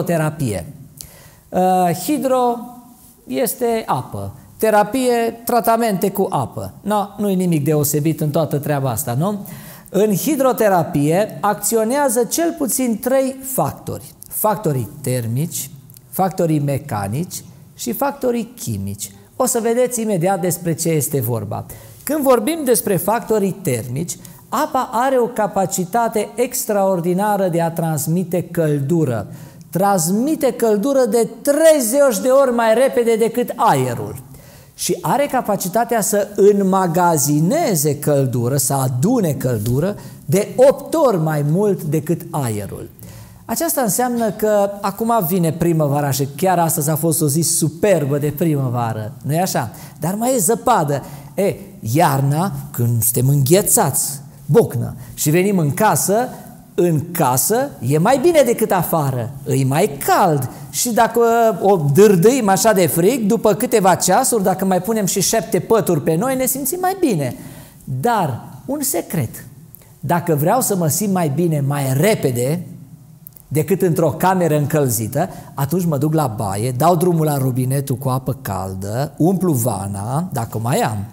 hidroterapie. Uh, hidro este apă. Terapie, tratamente cu apă. No, nu e nimic deosebit în toată treaba asta, nu? În hidroterapie acționează cel puțin trei factori. Factorii termici, factorii mecanici și factorii chimici. O să vedeți imediat despre ce este vorba. Când vorbim despre factorii termici, apa are o capacitate extraordinară de a transmite căldură. Transmite căldură de 30 de ori mai repede decât aerul și are capacitatea să înmagazineze căldură, să adune căldură de 8 ori mai mult decât aerul. Aceasta înseamnă că acum vine primăvara și chiar astăzi a fost o zi superbă de primăvară, nu e așa? Dar mai e zăpadă. E, iarna, când suntem înghețați, bocnă, și venim în casă, în casă e mai bine decât afară, e mai cald. Și dacă o dârdâim așa de frig, după câteva ceasuri, dacă mai punem și șapte pături pe noi, ne simțim mai bine. Dar, un secret, dacă vreau să mă simt mai bine, mai repede, decât într-o cameră încălzită, atunci mă duc la baie, dau drumul la robinetul cu apă caldă, umplu vana, dacă mai am,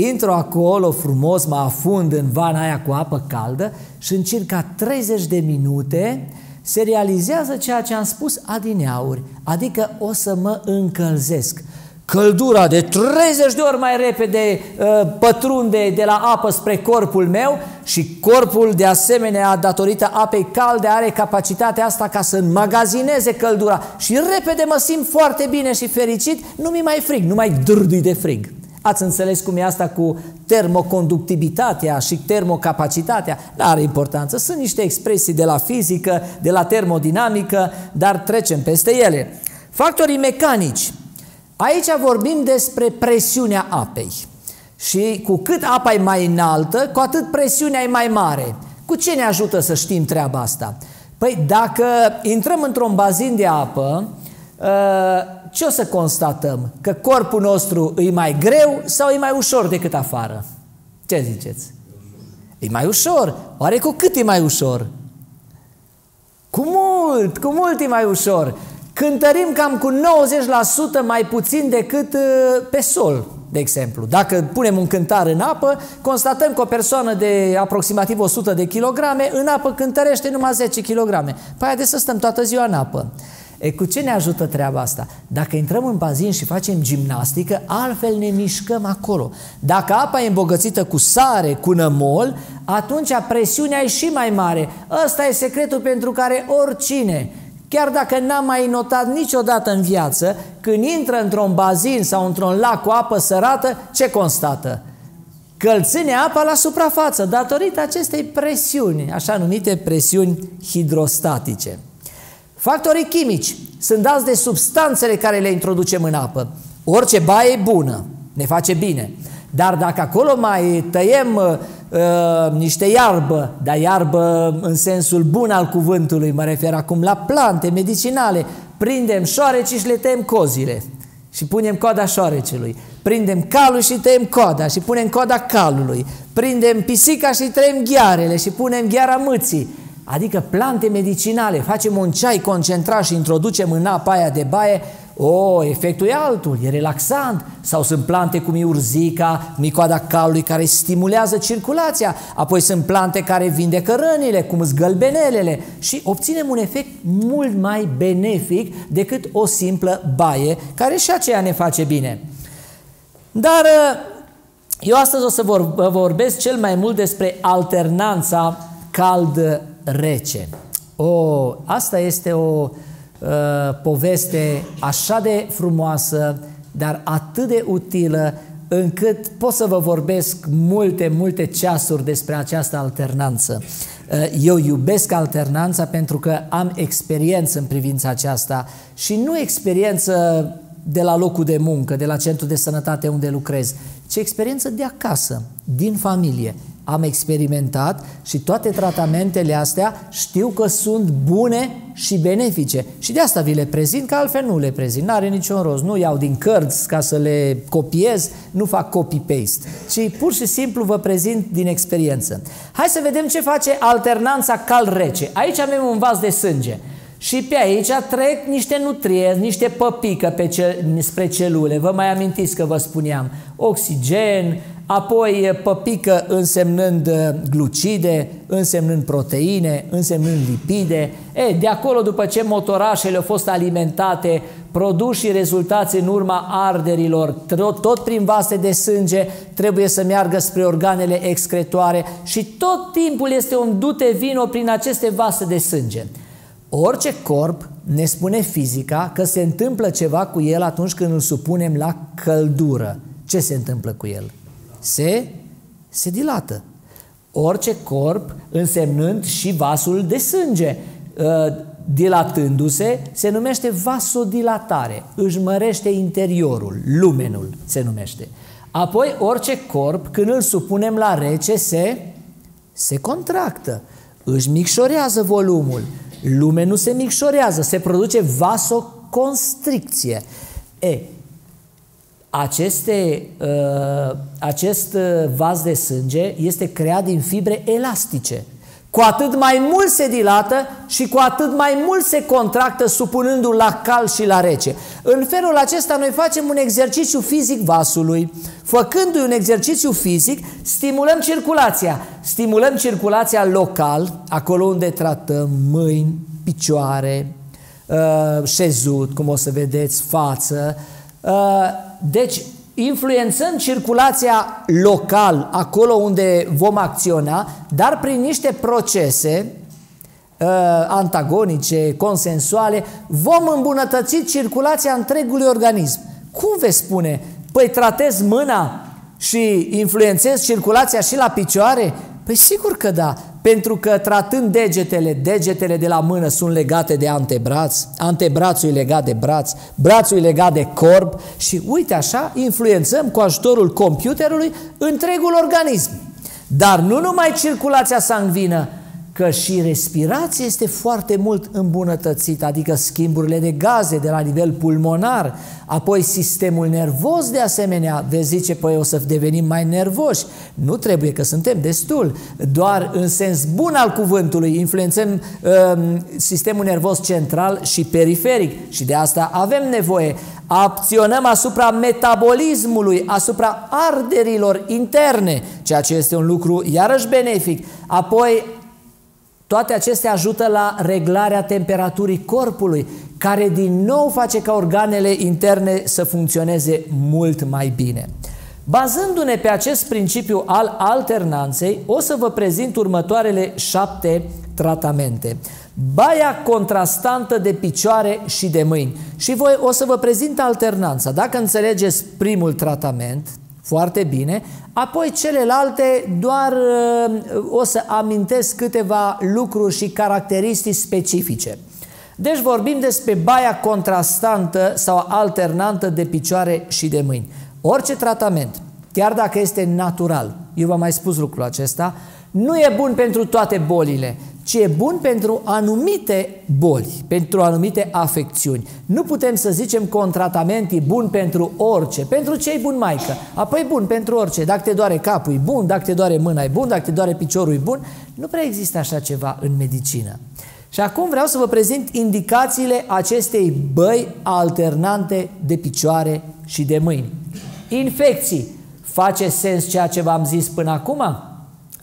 intru acolo frumos, mă afund în vana aia cu apă caldă și în circa 30 de minute se realizează ceea ce am spus adineauri, adică o să mă încălzesc. Căldura de 30 de ori mai repede uh, pătrunde de la apă spre corpul meu și corpul de asemenea, datorită apei calde, are capacitatea asta ca să înmagazineze căldura și repede mă simt foarte bine și fericit, nu mi mai frig, nu mai dârdui de frig. Ați înțeles cum e asta cu termoconductivitatea și termocapacitatea? Nu are importanță, sunt niște expresii de la fizică, de la termodinamică, dar trecem peste ele. Factorii mecanici. Aici vorbim despre presiunea apei. Și cu cât apa e mai înaltă, cu atât presiunea e mai mare. Cu ce ne ajută să știm treaba asta? Păi dacă intrăm într-un bazin de apă, ă, ce o să constatăm? Că corpul nostru e mai greu sau e mai ușor decât afară? Ce ziceți? E mai ușor. Oare cu cât e mai ușor? Cu mult, cu mult e mai ușor. Cântărim cam cu 90% mai puțin decât uh, pe sol, de exemplu. Dacă punem un cântar în apă, constatăm că o persoană de aproximativ 100 de kilograme în apă cântărește numai 10 kg. Păi de să stăm toată ziua în apă. E, cu ce ne ajută treaba asta? Dacă intrăm în bazin și facem gimnastică, altfel ne mișcăm acolo. Dacă apa e îmbogățită cu sare, cu nămol, atunci presiunea e și mai mare. Ăsta e secretul pentru care oricine, chiar dacă n-a mai notat niciodată în viață, când intră într-un bazin sau într-un lac cu apă sărată, ce constată? Că ține apa la suprafață datorită acestei presiuni, așa numite presiuni hidrostatice. Factorii chimici sunt dați de substanțele care le introducem în apă. Orice baie e bună, ne face bine. Dar dacă acolo mai tăiem uh, uh, niște iarbă, dar iarbă în sensul bun al cuvântului, mă refer acum la plante medicinale, prindem șoareci și le tăiem cozile și punem coada șoarecelui. Prindem calul și tăiem coada și punem coada calului. Prindem pisica și tăiem ghearele și punem gheara mâții adică plante medicinale, facem un ceai concentrat și introducem în apa aia de baie, o, efectul e altul, e relaxant. Sau sunt plante cum e urzica, micoada calului, care stimulează circulația. Apoi sunt plante care vindecă rănile, cum sunt gălbenelele. Și obținem un efect mult mai benefic decât o simplă baie, care și aceea ne face bine. Dar eu astăzi o să vorbesc cel mai mult despre alternanța cald rece. O, asta este o uh, poveste așa de frumoasă, dar atât de utilă, încât pot să vă vorbesc multe, multe ceasuri despre această alternanță. Uh, eu iubesc alternanța pentru că am experiență în privința aceasta și nu experiență de la locul de muncă, de la centru de sănătate unde lucrez, ci experiență de acasă, din familie, am experimentat și toate tratamentele astea știu că sunt bune și benefice. Și de asta vi le prezint, că altfel nu le prezint. N-are niciun rost. Nu iau din cărți ca să le copiez, nu fac copy-paste, ci pur și simplu vă prezint din experiență. Hai să vedem ce face alternanța cal-rece. Aici avem un vas de sânge. și pe aici trec niște nutrienți, niște păpică pe ce, spre celule. Vă mai amintiți că vă spuneam oxigen, apoi păpică însemnând uh, glucide, însemnând proteine, însemnând lipide. E, de acolo, după ce motorașele au fost alimentate, produși și rezultați în urma arderilor, tot, tot prin vase de sânge, trebuie să meargă spre organele excretoare și tot timpul este un dute vino prin aceste vase de sânge. Orice corp, ne spune fizica, că se întâmplă ceva cu el atunci când îl supunem la căldură. Ce se întâmplă cu el? Se, se dilată. Orice corp, însemnând și vasul de sânge, ă, dilatându-se, se numește vasodilatare. Își mărește interiorul, lumenul se numește. Apoi, orice corp, când îl supunem la rece, se, se contractă, își micșorează volumul, Lumenul se micșorează, se produce vasoconstricție. E, aceste, uh, acest uh, vas de sânge este creat din fibre elastice. Cu atât mai mult se dilată și cu atât mai mult se contractă supunându-l la cal și la rece. În felul acesta noi facem un exercițiu fizic vasului. Făcându-i un exercițiu fizic, stimulăm circulația. Stimulăm circulația local, acolo unde tratăm mâini, picioare, uh, șezut, cum o să vedeți, față. Uh, deci, influențând circulația local, acolo unde vom acționa, dar prin niște procese uh, antagonice, consensuale, vom îmbunătăți circulația întregului organism. Cum veți spune? Păi tratez mâna și influențez circulația și la picioare? Păi sigur că da, pentru că tratând degetele, degetele de la mână sunt legate de antebraț, antebrațul e legat de braț, brațul e legat de corp și uite așa influențăm cu ajutorul computerului întregul organism. Dar nu numai circulația sanguină, că și respirația este foarte mult îmbunătățită, adică schimburile de gaze de la nivel pulmonar, apoi sistemul nervos de asemenea, vezi zice, păi o să devenim mai nervoși. Nu trebuie că suntem destul, doar în sens bun al cuvântului influențăm uh, sistemul nervos central și periferic și de asta avem nevoie. Acționăm asupra metabolismului, asupra arderilor interne, ceea ce este un lucru iarăși benefic. Apoi toate acestea ajută la reglarea temperaturii corpului, care din nou face ca organele interne să funcționeze mult mai bine. Bazându-ne pe acest principiu al alternanței, o să vă prezint următoarele șapte tratamente. Baia contrastantă de picioare și de mâini. Și voi o să vă prezint alternanța. Dacă înțelegeți primul tratament, foarte bine. Apoi celelalte doar uh, o să amintesc câteva lucruri și caracteristici specifice. Deci vorbim despre baia contrastantă sau alternantă de picioare și de mâini. Orice tratament, chiar dacă este natural, eu v-am mai spus lucrul acesta, nu e bun pentru toate bolile ci e bun pentru anumite boli, pentru anumite afecțiuni. Nu putem să zicem că un tratament e bun pentru orice. Pentru ce e bun, maică? Apoi bun pentru orice. Dacă te doare capul, e bun, dacă te doare mâna, e bun, dacă te doare piciorul, e bun. Nu prea există așa ceva în medicină. Și acum vreau să vă prezint indicațiile acestei băi alternante de picioare și de mâini. Infecții. Face sens ceea ce v-am zis până acum?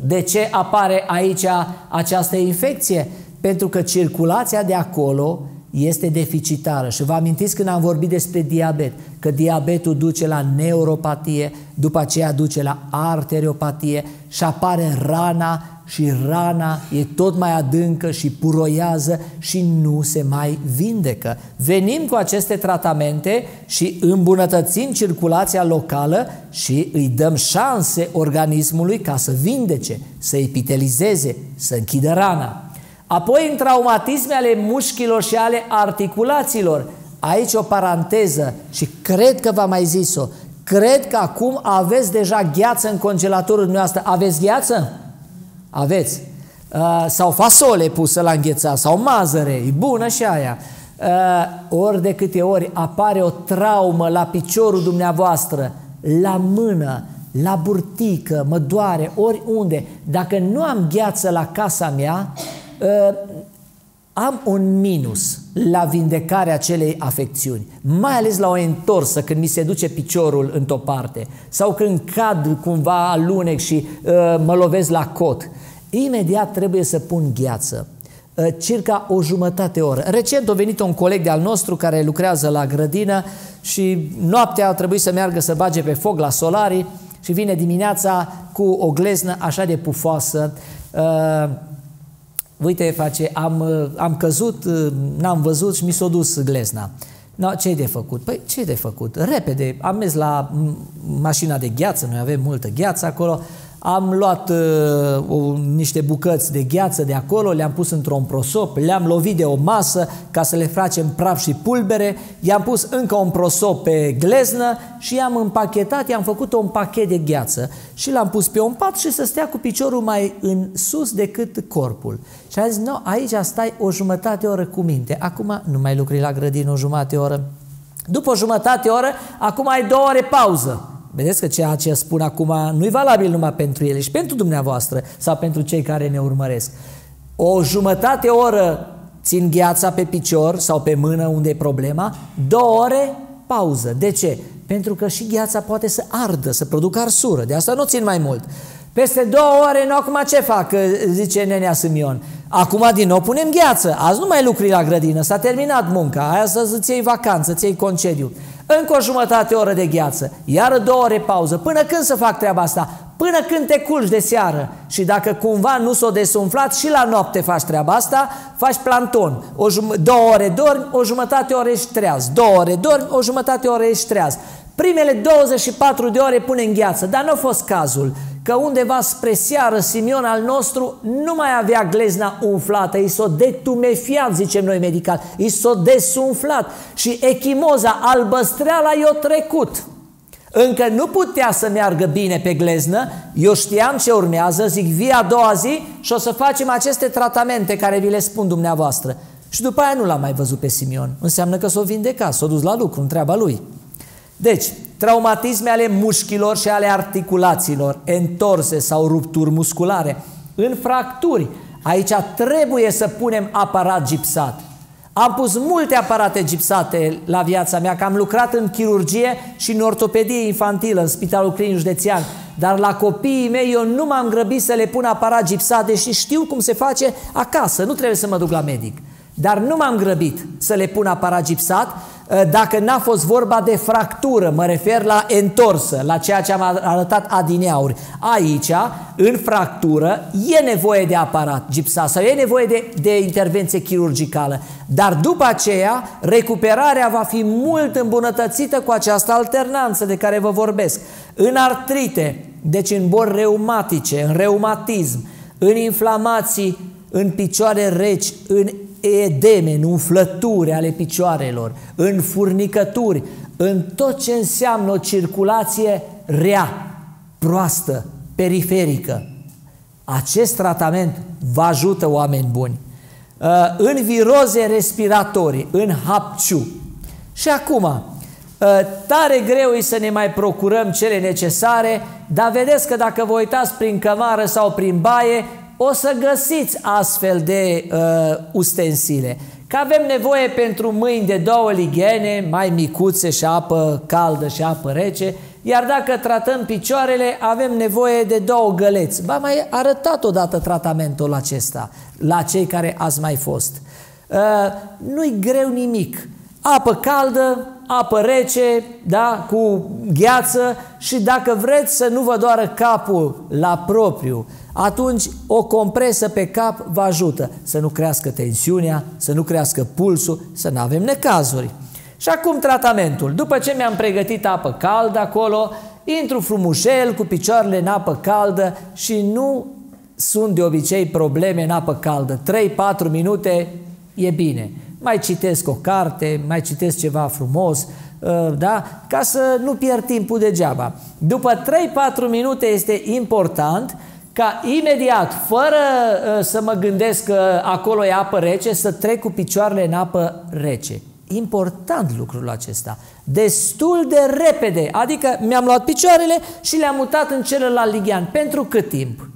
De ce apare aici această infecție? Pentru că circulația de acolo este deficitară. Și vă amintiți când am vorbit despre diabet, că diabetul duce la neuropatie, după aceea duce la arteriopatie și apare rana și rana e tot mai adâncă și puroiază și nu se mai vindecă. Venim cu aceste tratamente și îmbunătățim circulația locală și îi dăm șanse organismului ca să vindece, să epitelizeze, să închidă rana. Apoi în traumatisme ale mușchilor și ale articulațiilor, aici o paranteză și cred că v-am mai zis-o, cred că acum aveți deja gheață în congelatorul dumneavoastră. Aveți gheață? Aveți. Uh, sau fasole pusă la înghețat, sau mazăre, e bună și aia. Uh, ori de câte ori apare o traumă la piciorul dumneavoastră, la mână, la burtică, mă doare, oriunde, dacă nu am gheață la casa mea, uh, am un minus la vindecarea acelei afecțiuni, mai ales la o întorsă când mi se duce piciorul într-o parte sau când cad cumva alunec și uh, mă lovesc la cot. Imediat trebuie să pun gheață, uh, circa o jumătate oră. Recent a venit un coleg de-al nostru care lucrează la grădină și noaptea a trebuit să meargă să bage pe foc la solarii și vine dimineața cu o gleznă așa de pufoasă. Uh, uite, face, am, am căzut, n-am văzut și mi s-a dus glezna. No, ce de făcut? Păi ce de făcut? Repede, am mers la mașina de gheață, noi avem multă gheață acolo, am luat uh, o, niște bucăți de gheață de acolo, le-am pus într-un prosop, le-am lovit de o masă ca să le facem praf și pulbere, i-am pus încă un prosop pe gleznă și i-am împachetat, i-am făcut un pachet de gheață și l-am pus pe un pat și să stea cu piciorul mai în sus decât corpul. Și a zis, no, aici stai o jumătate oră cu minte, acum nu mai lucri la grădină o jumătate oră. După o jumătate oră, acum ai două ore pauză. Vedeți că ceea ce spun acum nu e valabil numai pentru ele, și pentru dumneavoastră sau pentru cei care ne urmăresc. O jumătate oră țin gheața pe picior sau pe mână unde e problema, două ore pauză. De ce? Pentru că și gheața poate să ardă, să producă arsură. De asta nu țin mai mult. Peste două ore, nu acum ce fac, zice nenea Simion. Acum din nou punem gheață. Azi nu mai lucri la grădină, s-a terminat munca, aia să-ți iei vacanță, să-ți iei concediu încă o jumătate oră de gheață, iar două ore pauză. Până când să fac treaba asta? Până când te culci de seară. Și dacă cumva nu s-o desumflat și la noapte faci treaba asta, faci planton. O jum- două ore dormi, o jumătate ore ești treaz. Două ore dormi, o jumătate ore ești treaz. Primele 24 de ore pune în gheață, dar nu a fost cazul că undeva spre seară Simion al nostru nu mai avea glezna umflată, i s-o detumefiat, zicem noi medical, i s-o desumflat și echimoza albăstreala i-o trecut. Încă nu putea să meargă bine pe gleznă, eu știam ce urmează, zic, vii a doua zi și o să facem aceste tratamente care vi le spun dumneavoastră. Și după aia nu l-am mai văzut pe Simion. Înseamnă că s-o vindecat, s-o dus la lucru, în treaba lui. Deci, traumatisme ale mușchilor și ale articulațiilor, întorse sau rupturi musculare, în fracturi. Aici trebuie să punem aparat gipsat. Am pus multe aparate gipsate la viața mea, că am lucrat în chirurgie și în ortopedie infantilă, în Spitalul Clinic Județean. Dar la copiii mei eu nu m-am grăbit să le pun aparat gipsat, deși știu cum se face acasă, nu trebuie să mă duc la medic. Dar nu m-am grăbit să le pun aparat gipsat, ă, dacă n-a fost vorba de fractură, mă refer la întorsă, la ceea ce am arătat adineauri. Aici, în fractură, e nevoie de aparat gipsat sau e nevoie de, de intervenție chirurgicală. Dar după aceea, recuperarea va fi mult îmbunătățită cu această alternanță de care vă vorbesc. În artrite, deci în boli reumatice, în reumatism, în inflamații, în picioare reci, în edeme, în umflături ale picioarelor, în furnicături, în tot ce înseamnă o circulație rea, proastă, periferică. Acest tratament vă ajută oameni buni. Uh, în viroze respiratorii, în hapciu. Și acum, uh, tare greu e să ne mai procurăm cele necesare, dar vedeți că dacă vă uitați prin cămară sau prin baie, o să găsiți astfel de uh, ustensile. Că avem nevoie pentru mâini de două lighene, mai micuțe și apă caldă și apă rece, iar dacă tratăm picioarele, avem nevoie de două găleți. Ba mai arătat odată tratamentul acesta la cei care ați mai fost. Uh, nu-i greu nimic. Apă caldă, apă rece, da, cu gheață și dacă vreți să nu vă doară capul la propriu, atunci o compresă pe cap vă ajută să nu crească tensiunea, să nu crească pulsul, să nu avem necazuri. Și acum tratamentul. După ce mi-am pregătit apă caldă acolo, intru frumușel cu picioarele în apă caldă și nu sunt de obicei probleme în apă caldă. 3-4 minute e bine. Mai citesc o carte, mai citesc ceva frumos, ă, da? ca să nu pierd timpul degeaba. După 3-4 minute este important ca imediat, fără uh, să mă gândesc că acolo e apă rece, să trec cu picioarele în apă rece. Important lucrul acesta. Destul de repede. Adică mi-am luat picioarele și le-am mutat în celălalt lighean. Pentru cât timp?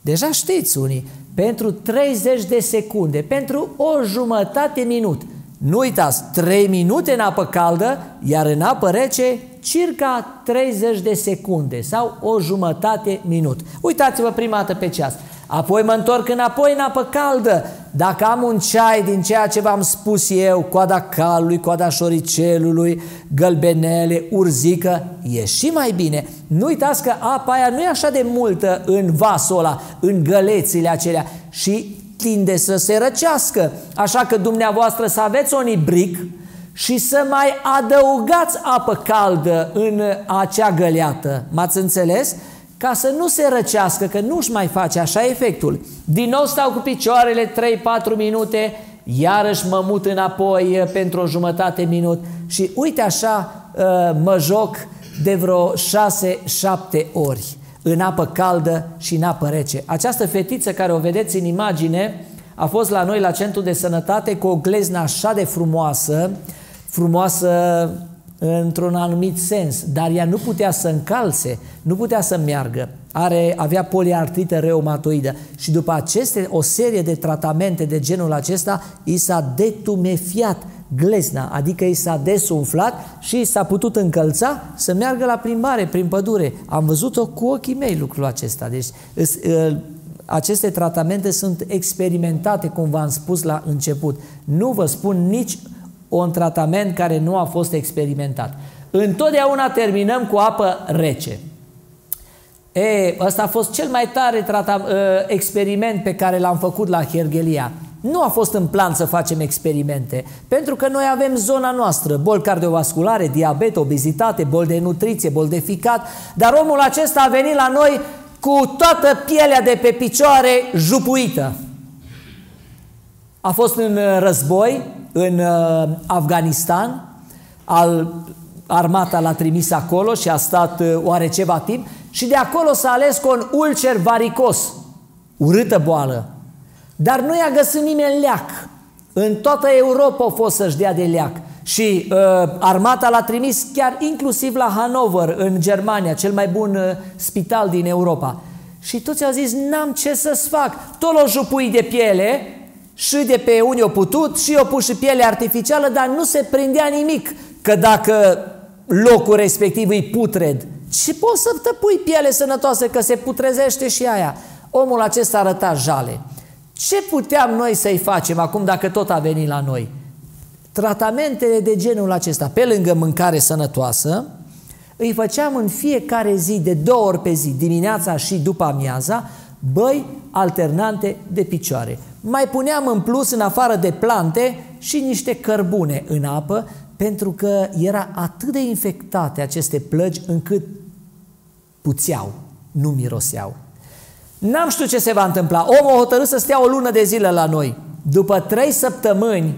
Deja știți unii. pentru 30 de secunde, pentru o jumătate minut. Nu uitați, 3 minute în apă caldă, iar în apă rece, circa 30 de secunde sau o jumătate minut. Uitați-vă prima dată pe ceas. Apoi mă întorc înapoi în apă caldă. Dacă am un ceai din ceea ce v-am spus eu, coada calului, coada șoricelului, gălbenele, urzică, e și mai bine. Nu uitați că apa aia nu e așa de multă în vasul ăla, în gălețile acelea și tinde să se răcească. Așa că dumneavoastră să aveți un ibric și să mai adăugați apă caldă în acea găleată. M-ați înțeles? ca să nu se răcească, că nu-și mai face așa efectul. Din nou stau cu picioarele 3-4 minute, iarăși mă mut înapoi uh, pentru o jumătate minut și uite așa uh, mă joc de vreo 6-7 ori în apă caldă și în apă rece. Această fetiță care o vedeți în imagine a fost la noi la centru de sănătate cu o gleznă așa de frumoasă, frumoasă într-un anumit sens, dar ea nu putea să încalse, nu putea să meargă, are, avea poliartrită reumatoidă și după aceste, o serie de tratamente de genul acesta, i s-a detumefiat glezna, adică i s-a desumflat și s-a putut încălța să meargă la plimbare prin pădure. Am văzut-o cu ochii mei lucrul acesta. Deci aceste tratamente sunt experimentate, cum v-am spus la început. Nu vă spun nici un tratament care nu a fost experimentat. Întotdeauna terminăm cu apă rece. E, ăsta a fost cel mai tare trata, experiment pe care l-am făcut la Hergelia. Nu a fost în plan să facem experimente, pentru că noi avem zona noastră, boli cardiovasculare, diabet, obezitate, boli de nutriție, boli de ficat, dar omul acesta a venit la noi cu toată pielea de pe picioare jupuită. A fost în război, în uh, Afganistan, al, armata l-a trimis acolo și a stat uh, oare ceva timp și de acolo s-a ales cu un ulcer varicos, urâtă boală. Dar nu i-a găsit nimeni leac. În toată Europa a fost să-și dea de leac. Și uh, armata l-a trimis chiar inclusiv la Hanover, în Germania, cel mai bun uh, spital din Europa. Și toți au zis, n-am ce să-ți fac. Tot o jupui de piele, și de pe unii au putut și au pus și piele artificială, dar nu se prindea nimic. Că dacă locul respectiv îi putred, ce poți să tăpui piele sănătoasă că se putrezește și aia? Omul acesta arăta jale. Ce puteam noi să-i facem acum dacă tot a venit la noi? Tratamentele de genul acesta, pe lângă mâncare sănătoasă, îi făceam în fiecare zi, de două ori pe zi, dimineața și după amiaza, băi alternante de picioare. Mai puneam în plus, în afară de plante, și niște cărbune în apă, pentru că era atât de infectate aceste plăgi încât puțeau, nu miroseau. N-am știut ce se va întâmpla. Omul a hotărât să stea o lună de zile la noi. După trei săptămâni,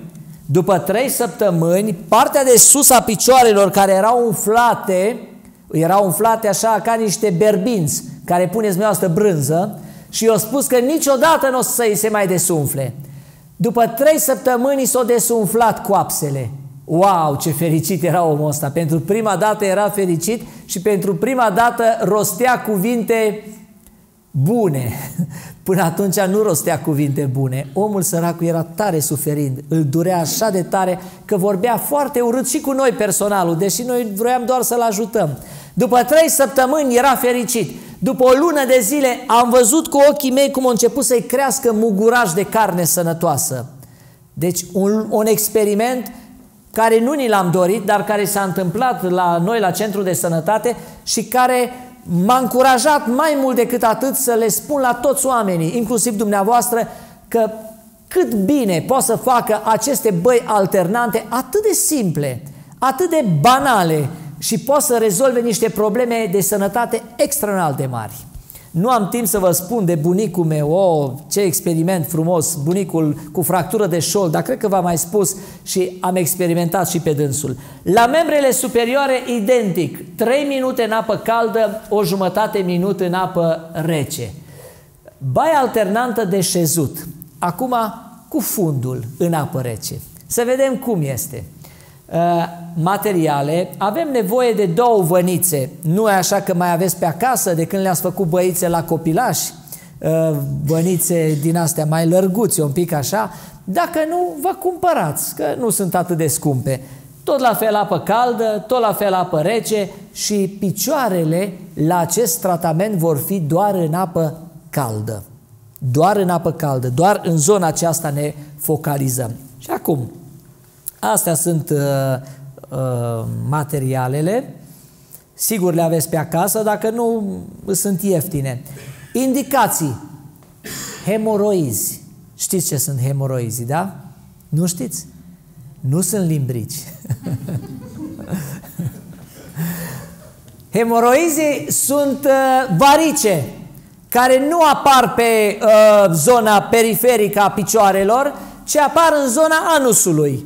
după trei săptămâni, partea de sus a picioarelor care erau umflate, erau umflate așa ca niște berbinți care puneți dumneavoastră brânză, și i-a spus că niciodată nu o să îi se mai desumfle. După trei săptămâni s-au desumflat coapsele. Wow, ce fericit era omul ăsta! Pentru prima dată era fericit și pentru prima dată rostea cuvinte bune. Până atunci nu rostea cuvinte bune. Omul săracul era tare suferind, îl durea așa de tare că vorbea foarte urât și cu noi personalul, deși noi vroiam doar să-l ajutăm. După trei săptămâni era fericit. După o lună de zile am văzut cu ochii mei cum a început să-i crească muguraj de carne sănătoasă. Deci un, un experiment care nu ni l-am dorit, dar care s-a întâmplat la noi la Centrul de Sănătate și care m-a încurajat mai mult decât atât să le spun la toți oamenii, inclusiv dumneavoastră, că cât bine pot să facă aceste băi alternante atât de simple, atât de banale, și poate să rezolve niște probleme de sănătate extraordinar de mari. Nu am timp să vă spun de bunicul meu, oh, ce experiment frumos, bunicul cu fractură de șol, dar cred că v-am mai spus și am experimentat și pe dânsul. La membrele superioare, identic, 3 minute în apă caldă, o jumătate minut în apă rece. Baia alternantă de șezut, acum cu fundul în apă rece. Să vedem cum este. Uh, materiale, avem nevoie de două vănițe. Nu e așa că mai aveți pe acasă de când le-ați făcut băițe la copilași? uh, bănițe din astea mai lărguți, un pic așa, dacă nu, vă cumpărați, că nu sunt atât de scumpe. Tot la fel apă caldă, tot la fel apă rece și picioarele la acest tratament vor fi doar în apă caldă. Doar în apă caldă, doar în zona aceasta ne focalizăm. Și acum, astea sunt uh, uh, materialele, sigur le aveți pe acasă, dacă nu, sunt ieftine. Indicații, hemoroizi. Știți ce sunt hemoroizi, da? Nu știți? Nu sunt limbrici. Hemoroizii sunt uh, varice care nu apar pe uh, zona periferică a picioarelor, ci apar în zona anusului.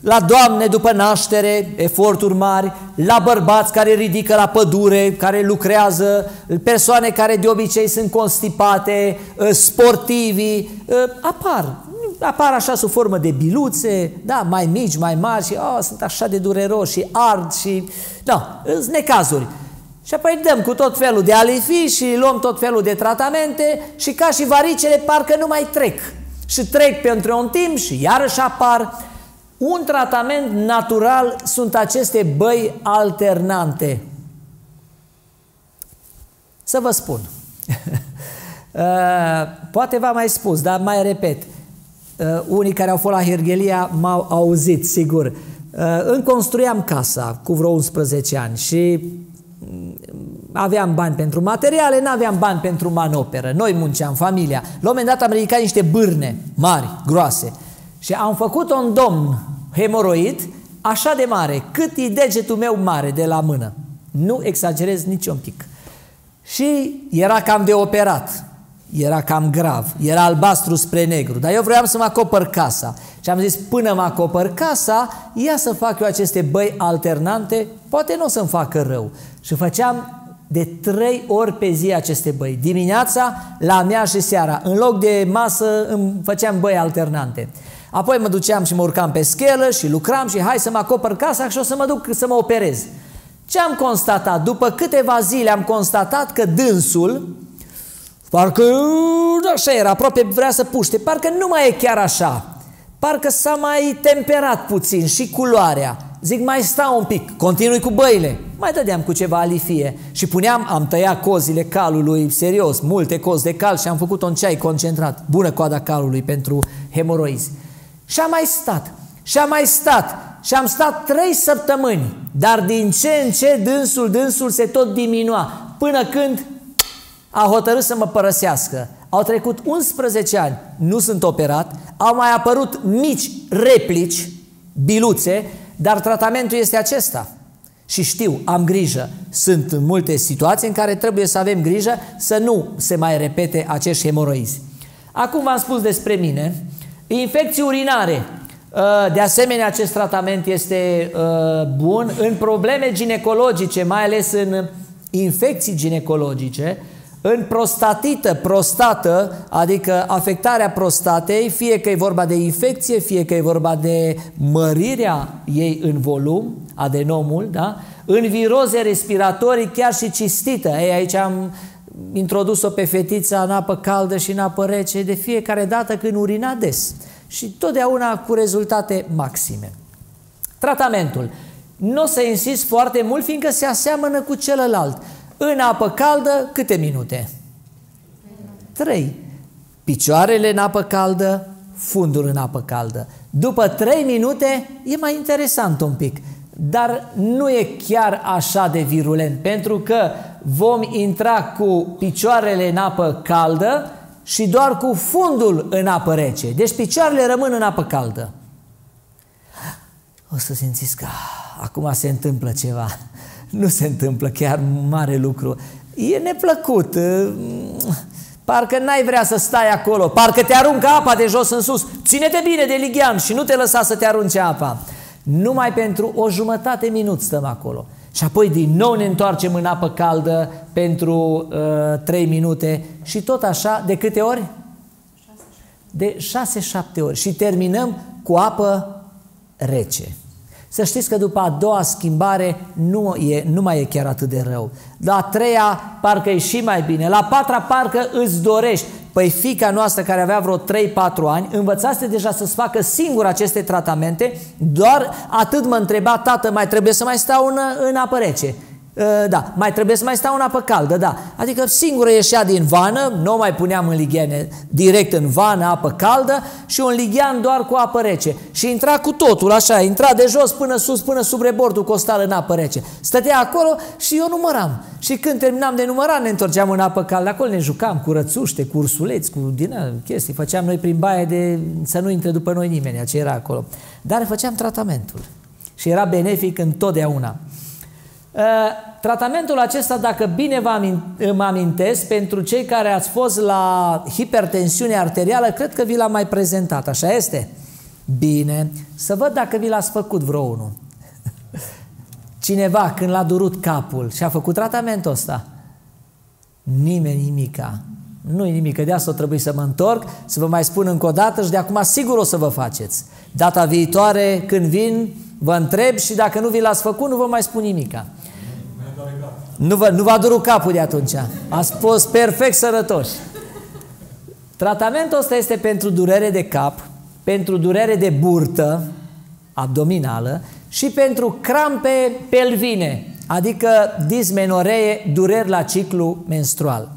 La doamne după naștere, eforturi mari, la bărbați care ridică la pădure, care lucrează, persoane care de obicei sunt constipate, uh, sportivi, uh, apar apar așa sub formă de biluțe, da, mai mici, mai mari și oh, sunt așa de dureroși și ard și... Da, sunt necazuri. Și apoi dăm cu tot felul de alifi și luăm tot felul de tratamente și ca și varicele parcă nu mai trec. Și trec pentru un timp și iarăși apar. Un tratament natural sunt aceste băi alternante. Să vă spun. Uh, poate v-am mai spus, dar mai repet. Uh, unii care au fost la Hergelia m-au auzit, sigur. Uh, îmi construiam casa cu vreo 11 ani și mm, aveam bani pentru materiale, nu aveam bani pentru manoperă. Noi munceam, familia. La un moment dat am ridicat niște bârne mari, groase și am făcut un domn hemoroid așa de mare, cât e degetul meu mare de la mână. Nu exagerez nici un pic. Și era cam de operat era cam grav, era albastru spre negru, dar eu vreau să mă acopăr casa. Și am zis, până mă acopăr casa, ia să fac eu aceste băi alternante, poate nu o să-mi facă rău. Și făceam de trei ori pe zi aceste băi. Dimineața, la mea și seara. În loc de masă, îmi făceam băi alternante. Apoi mă duceam și mă urcam pe schelă și lucram și hai să mă acopăr casa și o să mă duc să mă operez. Ce am constatat? După câteva zile am constatat că dânsul, Parcă așa era, aproape vrea să puște, parcă nu mai e chiar așa. Parcă s-a mai temperat puțin și culoarea. Zic, mai stau un pic, continui cu băile. Mai dădeam cu ceva alifie și puneam, am tăiat cozile calului, serios, multe cozi de cal și am făcut un ceai concentrat. Bună coada calului pentru hemoroizi. Și am mai stat, și am mai stat, și am stat trei săptămâni, dar din ce în ce dânsul, dânsul se tot diminua, până când a hotărât să mă părăsească. Au trecut 11 ani, nu sunt operat, au mai apărut mici replici, biluțe, dar tratamentul este acesta. Și știu, am grijă. Sunt multe situații în care trebuie să avem grijă să nu se mai repete acești hemoroizi. Acum v-am spus despre mine. Infecții urinare. Uh, de asemenea, acest tratament este uh, bun în probleme ginecologice, mai ales în infecții ginecologice, în prostatită, prostată, adică afectarea prostatei, fie că e vorba de infecție, fie că e vorba de mărirea ei în volum, adenomul, da? în viroze respiratorii, chiar și cistită. Ei, aici am introdus-o pe fetița în apă caldă și în apă rece de fiecare dată când urina des și totdeauna cu rezultate maxime. Tratamentul. Nu o să insist foarte mult, fiindcă se aseamănă cu celălalt. În apă caldă, câte minute? Trei. Picioarele în apă caldă, fundul în apă caldă. După trei minute e mai interesant un pic, dar nu e chiar așa de virulent, pentru că vom intra cu picioarele în apă caldă și doar cu fundul în apă rece. Deci picioarele rămân în apă caldă. O să simțiți că ah, acum se întâmplă ceva nu se întâmplă chiar mare lucru. E neplăcut. Parcă n-ai vrea să stai acolo, parcă te aruncă apa de jos în sus. Ține-te bine de lighean și nu te lăsa să te arunce apa. Numai pentru o jumătate minut stăm acolo. Și apoi din nou ne întoarcem în apă caldă pentru uh, 3 minute și tot așa, de câte ori? De 6-7 ori. Și terminăm cu apă rece. Să știți că după a doua schimbare nu, e, nu mai e chiar atât de rău. La a treia parcă e și mai bine. La a patra parcă îți dorești. Păi fica noastră care avea vreo 3-4 ani învățaste deja să-ți facă singur aceste tratamente, doar atât mă întreba, tată, mai trebuie să mai stau în, în apă rece. Ă, da, mai trebuie să mai stau în apă caldă, da. Adică singură ieșea din vană, nu mai puneam în ligheane direct în vană, apă caldă și un lighean doar cu apă rece. Și intra cu totul, așa, intra de jos până sus, până sub rebordul costal în apă rece. Stătea acolo și eu număram. Și când terminam de numărat, ne întorceam în apă caldă. Acolo ne jucam cu rățuște, cu ursuleți, cu din chestii. Făceam noi prin baie de să nu intre după noi nimeni, ce era acolo. Dar făceam tratamentul. Și era benefic întotdeauna. Uh, tratamentul acesta, dacă bine vă îmi amintesc, pentru cei care ați fost la hipertensiune arterială, cred că vi l-am mai prezentat, așa este? Bine, să văd dacă vi l-ați făcut vreo unul. Cineva când l-a durut capul și a făcut tratamentul ăsta, nimeni nimica. Nu-i nimic, de asta o trebuie să mă întorc, să vă mai spun încă o dată și de acum sigur o să vă faceți. Data viitoare, când vin, vă întreb și dacă nu vi l-ați făcut, nu vă mai spun nimica. Nu, vă, nu v-a durut capul de atunci. Ați fost perfect sărătoși. Tratamentul ăsta este pentru durere de cap, pentru durere de burtă abdominală și pentru crampe pelvine, adică dismenoree, dureri la ciclu menstrual.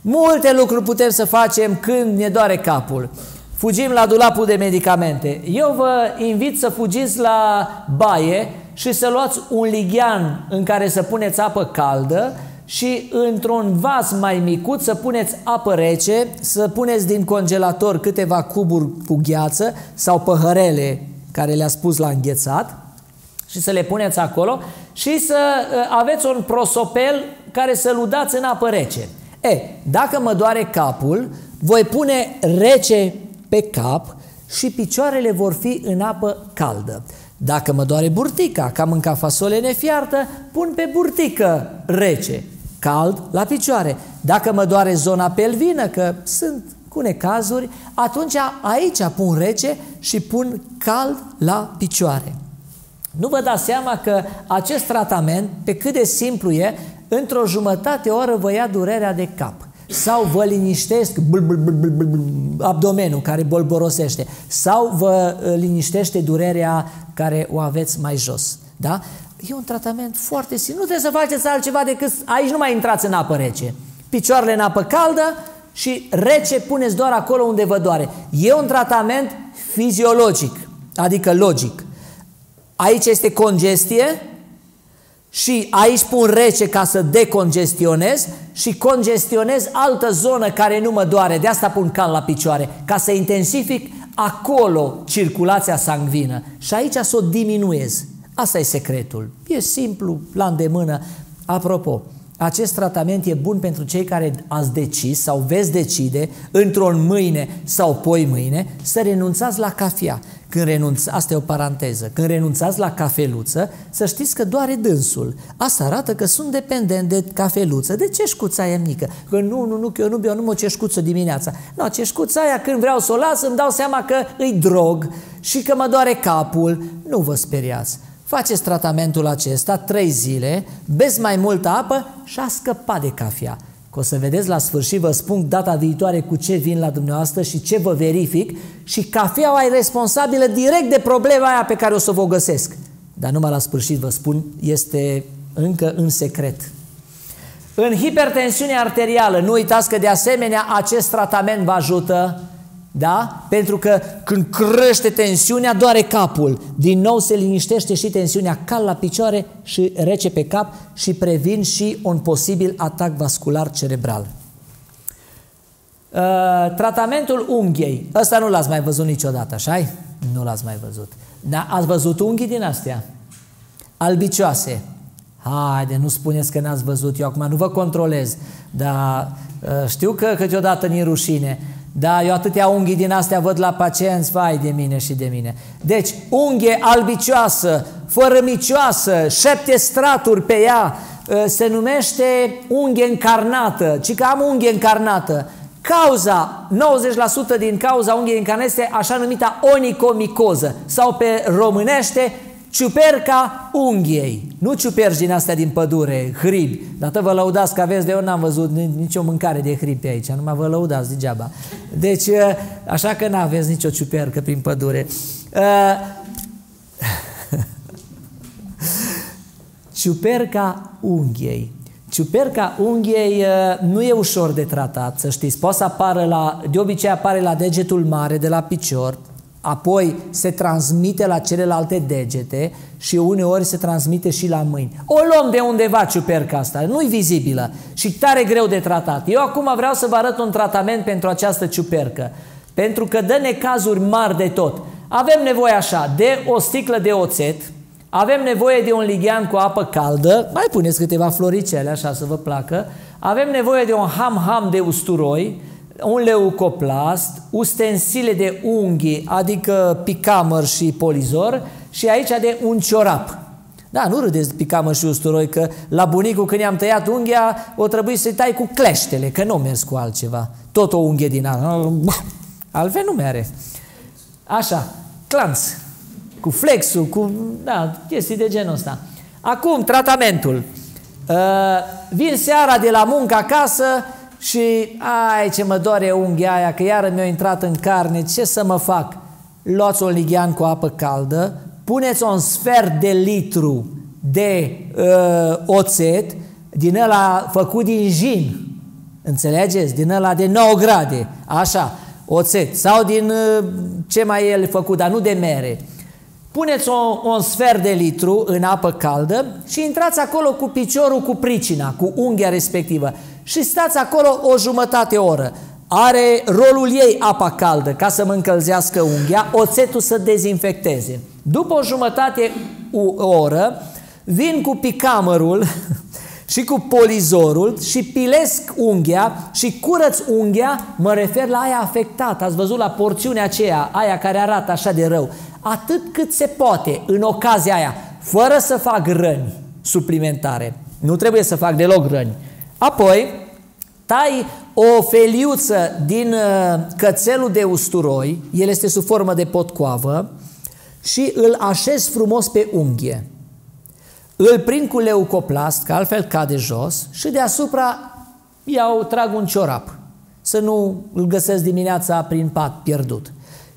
Multe lucruri putem să facem când ne doare capul. Fugim la dulapul de medicamente. Eu vă invit să fugiți la baie și să luați un lighean în care să puneți apă caldă și într-un vas mai micuț să puneți apă rece, să puneți din congelator câteva cuburi cu gheață sau păhărele care le-a spus la înghețat și să le puneți acolo și să ă, aveți un prosopel care să-l udați în apă rece. E, dacă mă doare capul, voi pune rece pe cap și picioarele vor fi în apă caldă. Dacă mă doare burtica, că am mâncat fasole nefiartă, pun pe burtică rece, cald la picioare. Dacă mă doare zona pelvină, că sunt cu necazuri, atunci aici pun rece și pun cald la picioare. Nu vă dați seama că acest tratament, pe cât de simplu e, într-o jumătate oră vă ia durerea de cap sau vă liniștesc bl, bl, bl, bl, bl, bl, abdomenul care bolborosește sau vă uh, liniștește durerea care o aveți mai jos. Da? E un tratament foarte simplu. Nu trebuie să faceți altceva decât aici nu mai intrați în apă rece. Picioarele în apă caldă și rece puneți doar acolo unde vă doare. E un tratament fiziologic, adică logic. Aici este congestie, și aici pun rece ca să decongestionez și congestionez altă zonă care nu mă doare, de asta pun cal la picioare, ca să intensific acolo circulația sanguină și aici să o diminuez. Asta e secretul. E simplu, la îndemână. Apropo, acest tratament e bun pentru cei care ați decis sau veți decide într-o mâine sau poi mâine să renunțați la cafea. Când renunțați, asta e o paranteză, când renunțați la cafeluță, să știți că doare dânsul. Asta arată că sunt dependent de cafeluță. De ceșcuța aia mică? Că nu, nu, nu, că eu nu beau numai ceșcuță dimineața. Nu, ceșcuța aia când vreau să o las îmi dau seama că îi drog și că mă doare capul. Nu vă speriați. Faceți tratamentul acesta trei zile, beți mai multă apă și a scăpat de cafea. Că o să vedeți la sfârșit, vă spun data viitoare cu ce vin la dumneavoastră și ce vă verific și cafeaua e responsabilă direct de problema aia pe care o să vă găsesc. Dar numai la sfârșit vă spun, este încă în secret. În hipertensiune arterială, nu uitați că de asemenea acest tratament vă ajută da? Pentru că când crește tensiunea, doare capul. Din nou se liniștește și tensiunea cal la picioare și rece pe cap și previn și un posibil atac vascular cerebral. Uh, tratamentul unghiei. Ăsta nu l-ați mai văzut niciodată, așa -i? Nu l-ați mai văzut. Da, ați văzut unghii din astea? Albicioase. Haide, nu spuneți că n-ați văzut, eu acum nu vă controlez, dar uh, știu că câteodată ni rușine. Da, eu atâtea unghii din astea văd la pacienți, vai de mine și de mine. Deci, unghie albicioasă, fără micioasă, șapte straturi pe ea, ă, se numește unghie încarnată, ci că am unghie încarnată. Cauza, 90% din cauza unghiei încarnate este așa numita onicomicoză sau pe românește ciuperca unghiei, nu ciuperci din astea din pădure, hribi. Dată vă lăudați că aveți de eu n-am văzut nicio mâncare de hribi pe aici, numai vă lăudați degeaba. Deci, uh, așa că n-aveți nicio ciupercă prin pădure. Uh, ciuperca unghiei. Ciuperca unghiei uh, nu e ușor de tratat, să știți. Poate să apară la, de obicei apare la degetul mare de la picior, apoi se transmite la celelalte degete și uneori se transmite și la mâini. O luăm de undeva ciuperca asta, nu-i vizibilă și tare greu de tratat. Eu acum vreau să vă arăt un tratament pentru această ciupercă, pentru că dă necazuri mari de tot. Avem nevoie așa de o sticlă de oțet, avem nevoie de un lighean cu apă caldă, mai puneți câteva floricele așa să vă placă, avem nevoie de un ham-ham de usturoi, un leucoplast, ustensile de unghi, adică picamăr și polizor și aici de un ciorap. Da, nu râdeți picamăr și usturoi, că la bunicul când i-am tăiat unghia, o trebuie să-i tai cu cleștele, că nu mers cu altceva. Tot o unghie din ala. Altfel nu mere. Așa, clanț, cu flexul, cu da, chestii de genul ăsta. Acum, tratamentul. Uh, vin seara de la muncă acasă, și ai ce mă doare unghia aia, că iară mi-a intrat în carne, ce să mă fac? Luați un lighean cu apă caldă, puneți un sfert de litru de uh, oțet, din ăla făcut din jin, înțelegeți? Din ăla de 9 grade, așa, oțet, sau din uh, ce mai e el făcut, dar nu de mere. Puneți un, un sfert de litru în apă caldă și intrați acolo cu piciorul cu pricina, cu unghia respectivă și stați acolo o jumătate oră. Are rolul ei apa caldă ca să mă încălzească unghia, oțetul să dezinfecteze. După o jumătate o oră, vin cu picamărul și cu polizorul și pilesc unghia și curăț unghia, mă refer la aia afectată, ați văzut la porțiunea aceea, aia care arată așa de rău, atât cât se poate în ocazia aia, fără să fac răni suplimentare. Nu trebuie să fac deloc răni. Apoi, tai o feliuță din uh, cățelul de usturoi, el este sub formă de potcoavă, și îl așez frumos pe unghie. Îl prind cu leucoplast, că altfel cade jos, și deasupra iau, trag un ciorap, să nu îl găsesc dimineața prin pat pierdut.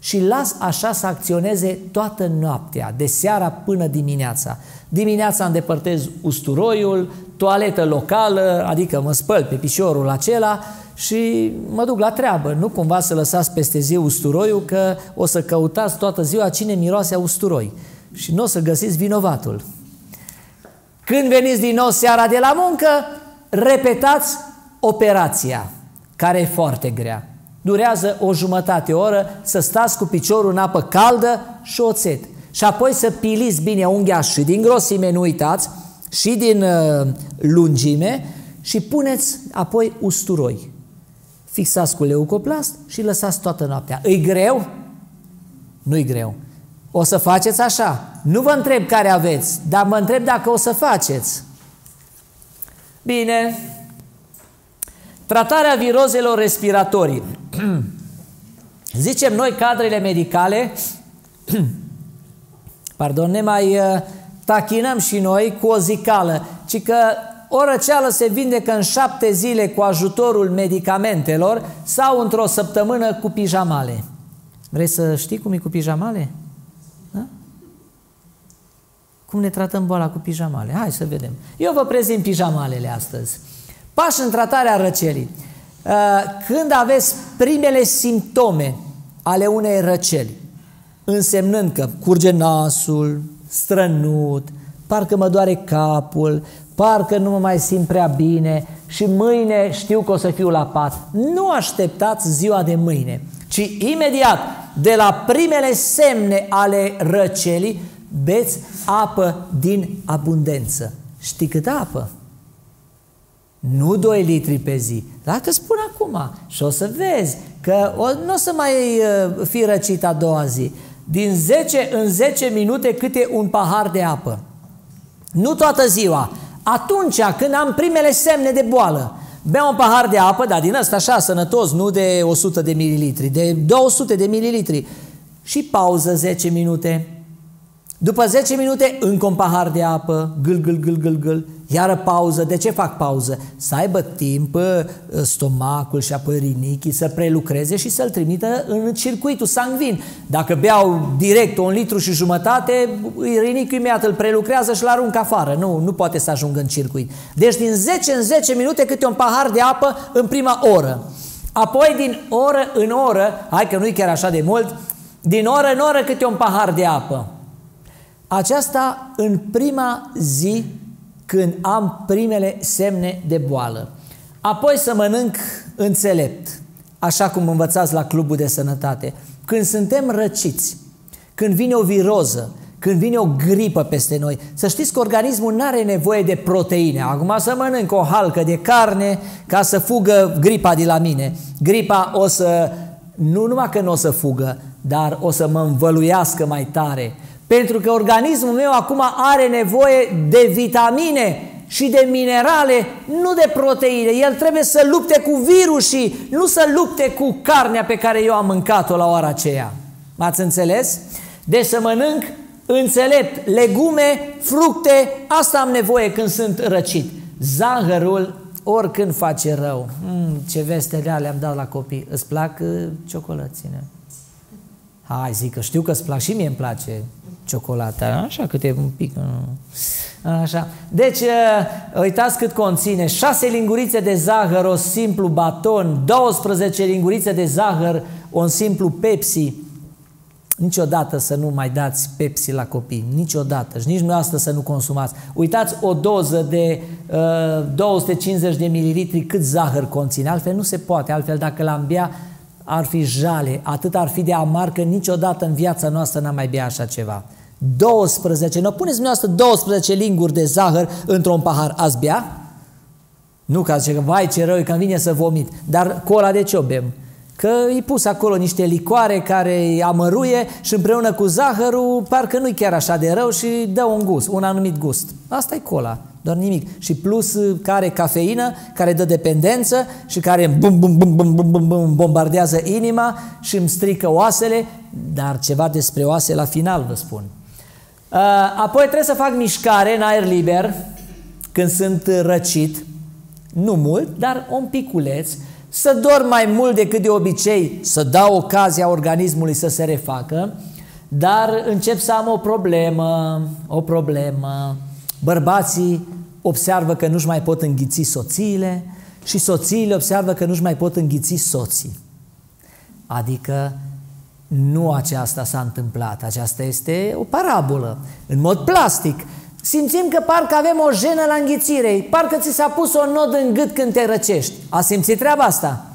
Și las așa să acționeze toată noaptea, de seara până dimineața. Dimineața îndepărtez usturoiul, toaletă locală, adică mă spăl pe pișorul acela și mă duc la treabă. Nu cumva să lăsați peste zi usturoiul, că o să căutați toată ziua cine miroase a usturoi și nu o să găsiți vinovatul. Când veniți din nou seara de la muncă, repetați operația, care e foarte grea. Durează o jumătate oră să stați cu piciorul în apă caldă și oțet. Și apoi să piliți bine unghia și din grosime, nu uitați, și din uh, lungime și puneți apoi usturoi. Fixați cu leucoplast și lăsați toată noaptea. Îi greu? Nu-i greu. O să faceți așa. Nu vă întreb care aveți, dar mă întreb dacă o să faceți. Bine. Tratarea virozelor respiratorii. Zicem noi cadrele medicale, pardon, ne mai uh, tachinăm și noi cu o zicală, ci că o răceală se vindecă în șapte zile cu ajutorul medicamentelor sau într-o săptămână cu pijamale. Vrei să știi cum e cu pijamale? Da? Cum ne tratăm boala cu pijamale? Hai să vedem. Eu vă prezint pijamalele astăzi. Pași în tratarea răcelii. Uh, când aveți primele simptome ale unei răceli, însemnând că curge nasul, strănut, parcă mă doare capul, parcă nu mă mai simt prea bine și mâine știu că o să fiu la pat. Nu așteptați ziua de mâine, ci imediat, de la primele semne ale răcelii, beți apă din abundență. Știi cât apă? Nu 2 litri pe zi. Dacă spun acum și o să vezi că o, nu o să mai uh, fi răcit a doua zi din 10 în 10 minute câte un pahar de apă. Nu toată ziua. Atunci când am primele semne de boală, beau un pahar de apă, dar din ăsta așa sănătos, nu de 100 de mililitri, de 200 de mililitri și pauză 10 minute După 10 minute, încă un pahar de apă, gâl, gâl, gâl, gâl, gâl, iară pauză. De ce fac pauză? Să aibă timp uh, stomacul și apoi rinichii să prelucreze și să-l trimită în circuitul sangvin. Dacă beau direct un litru și jumătate, rinichiul imediat îl prelucrează și îl aruncă afară. Nu, nu poate să ajungă în circuit. Deci din 10 în 10 minute câte un pahar de apă în prima oră. Apoi din oră în oră, hai că nu-i chiar așa de mult, din oră în oră câte un pahar de apă. Aceasta în prima zi când am primele semne de boală. Apoi să mănânc înțelept, așa cum învățați la clubul de sănătate. Când suntem răciți, când vine o viroză, când vine o gripă peste noi, să știți că organismul nu are nevoie de proteine. Acum să mănânc o halcă de carne ca să fugă gripa de la mine. Gripa o să, nu numai că nu o să fugă, dar o să mă învăluiască mai tare. Pentru că organismul meu acum are nevoie de vitamine și de minerale, nu de proteine. El trebuie să lupte cu virusii, nu să lupte cu carnea pe care eu am mâncat-o la ora aceea. M-ați înțeles? Deci să mănânc înțelept, legume, fructe, asta am nevoie când sunt răcit. Zahărul oricând face rău. Mm, ce veste le-am dat la copii. Îți plac uh, ciocolățile? Hai, zic că știu că îți plac și mie îmi place ciocolata, așa câte un pic. Așa. Deci, uh, uitați cât conține. 6 lingurițe de zahăr, o simplu baton, 12 lingurițe de zahăr, un simplu Pepsi. Niciodată să nu mai dați Pepsi la copii, niciodată și nici asta să nu consumați. Uitați o doză de uh, 250 de mililitri cât zahăr conține, altfel nu se poate, altfel dacă l-am bea ar fi jale, atât ar fi de amar că niciodată în viața noastră n-am mai bea așa ceva. 12, nu puneți dumneavoastră 12 linguri de zahăr într-un pahar, ați bea? Nu ca zice că, vai ce rău, că îmi vine să vomit. Dar cola de ce o bem? Că îi pus acolo niște licoare care amăruie și împreună cu zahărul parcă nu-i chiar așa de rău și dă un gust, un anumit gust. Asta e cola doar nimic. Și plus uh, care cafeină, care dă dependență și care bum, bum, bum, bum, bum, bum, bum, bombardează inima și îmi strică oasele, dar ceva despre oase la final vă spun. Uh, apoi trebuie să fac mișcare în aer liber când sunt răcit, nu mult, dar un piculeț, să dorm mai mult decât de obicei, să dau ocazia organismului să se refacă, dar încep să am o problemă, o problemă. Bărbații observă că nu-și mai pot înghiți soțiile și soțiile observă că nu-și mai pot înghiți soții. Adică nu aceasta s-a întâmplat, aceasta este o parabolă, în mod plastic. Simțim că parcă avem o jenă la înghițire, parcă ți s-a pus o nod în gât când te răcești. A simțit treaba asta?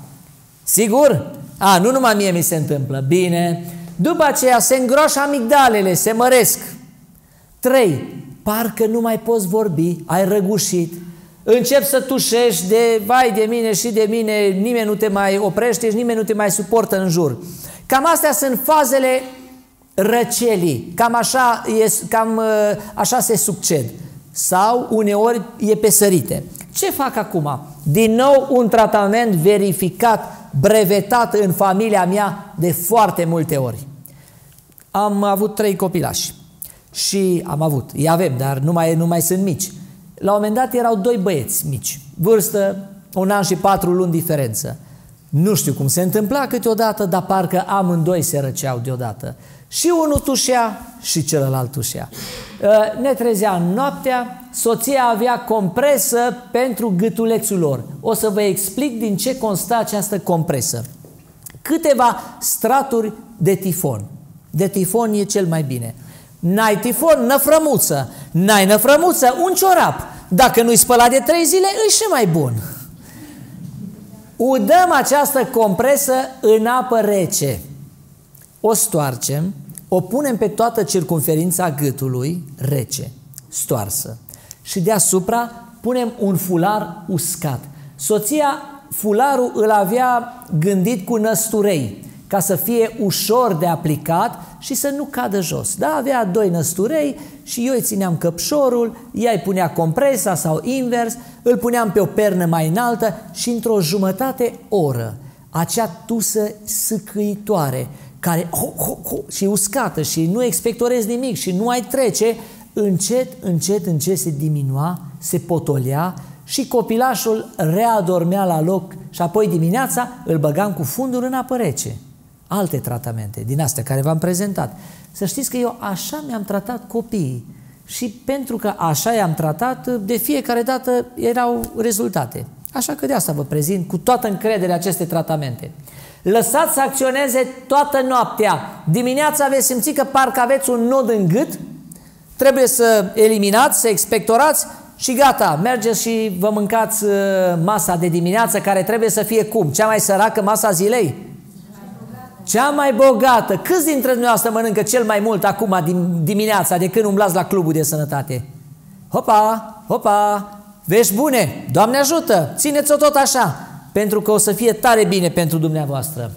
Sigur? A, nu numai mie mi se întâmplă. Bine. După aceea se îngroașă amigdalele, se măresc. 3 parcă nu mai poți vorbi, ai răgușit, încep să tușești de vai de mine și de mine, nimeni nu te mai oprește și nimeni nu te mai suportă în jur. Cam astea sunt fazele răcelii, cam așa, e, cam uh, așa se succed. Sau uneori e pe sărite. Ce fac acum? Din nou un tratament verificat, brevetat în familia mea de foarte multe ori. Am avut trei copilași. Și am avut, îi avem, dar nu mai, nu mai sunt mici. La un moment dat erau doi băieți mici, vârstă un an și patru luni diferență. Nu știu cum se întâmpla câteodată, dar parcă amândoi se răceau deodată. Și unul tușea și celălalt tușea. Uh, ne trezea noaptea, soția avea compresă pentru gâtulețul lor. O să vă explic din ce consta această compresă. Câteva straturi de tifon. De tifon e cel mai bine. N-ai tifon, năfrămuță. N-ai năfrămuță, un ciorap. Dacă nu-i spălat de trei zile, își și mai bun. Udăm această compresă în apă rece. O stoarcem, o punem pe toată circunferința gâtului rece, stoarsă. Și deasupra punem un fular uscat. Soția fularul îl avea gândit cu năsturei ca să fie ușor de aplicat și să nu cadă jos. Da, avea doi năsturei și eu îi țineam căpșorul, ea îi punea compresa sau invers, îl puneam pe o pernă mai înaltă și într-o jumătate oră acea tusă sâcâitoare care ho, ho, ho, și uscată și nu expectorezi nimic și nu ai trece, încet, încet, încet se diminua, se potolea și copilașul readormea la loc și apoi dimineața îl băgam cu fundul în apă rece. Alte tratamente din astea care v-am prezentat. Să știți că eu așa mi-am tratat copiii și pentru că așa i-am tratat, de fiecare dată erau rezultate. Așa că de asta vă prezint cu toată încrederea aceste tratamente. Lăsați să acționeze toată noaptea. Dimineața veți simți că parcă aveți un nod în gât, trebuie să eliminați, să expectorați și gata, mergeți și vă mâncați uh, masa de dimineață care trebuie să fie cum? Cea mai săracă masa zilei? Cea mai bogată. Câți dintre dumneavoastră mănâncă cel mai mult acum dimineața de când umblați la clubul de sănătate? Hopa, hopa, vești bune, Doamne ajută, țineți-o tot așa, pentru că o să fie tare bine pentru dumneavoastră.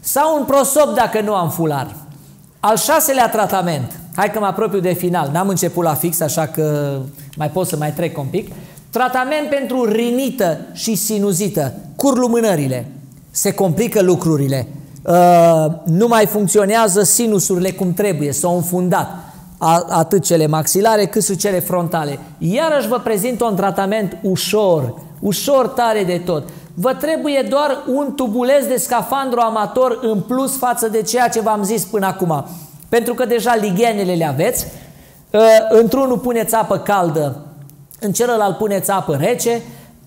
Sau un prosop dacă nu am fular. Al șaselea tratament, hai că mă apropiu de final, n-am început la fix, așa că mai pot să mai trec un pic. Tratament pentru rinită și sinuzită, cur lumânările. Se complică lucrurile. Uh, nu mai funcționează sinusurile cum trebuie, s-au înfundat atât cele maxilare cât și cele frontale. Iarăși vă prezint un tratament ușor, ușor tare de tot. Vă trebuie doar un tubuleț de scafandru amator în plus față de ceea ce v-am zis până acum. Pentru că deja lighenele le aveți, uh, într-unul puneți apă caldă, în celălalt puneți apă rece,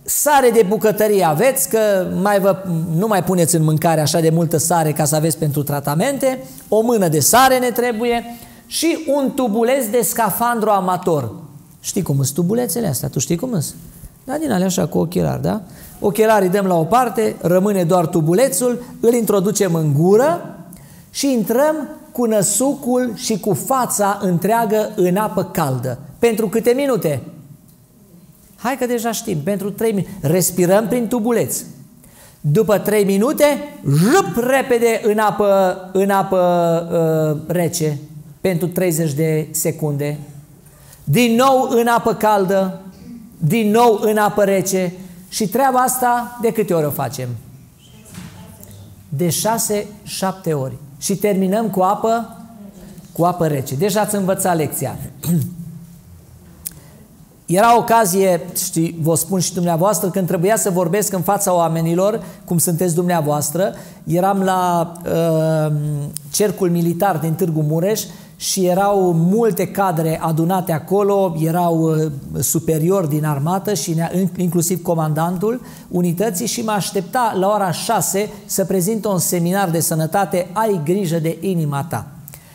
Sare de bucătărie aveți, că mai vă, nu mai puneți în mâncare așa de multă sare ca să aveți pentru tratamente, o mână de sare ne trebuie și un tubuleț de scafandru amator. Știi cum sunt tubulețele astea? Tu știi cum sunt? Da, din alea așa cu ochelari, da? Ochelarii dăm la o parte, rămâne doar tubulețul, îl introducem în gură și intrăm cu năsucul și cu fața întreagă în apă caldă. Pentru câte minute? Hai că deja știm, pentru 3 minute. Respirăm prin tubuleț. După 3 minute, rup repede în apă, în apă uh, rece pentru 30 de secunde. Din nou în apă caldă, din nou în apă rece și treaba asta de câte ori o facem? De 6-7 ori. Și terminăm cu apă cu apă rece. Deja ați învățat lecția. Era ocazie, știi, vă spun și dumneavoastră, când trebuia să vorbesc în fața oamenilor, cum sunteți dumneavoastră, eram la uh, cercul militar din Târgu Mureș și erau multe cadre adunate acolo, erau uh, superiori din armată și inclusiv comandantul unității și mă aștepta la ora 6 să prezint un seminar de sănătate, ai grijă de inima ta.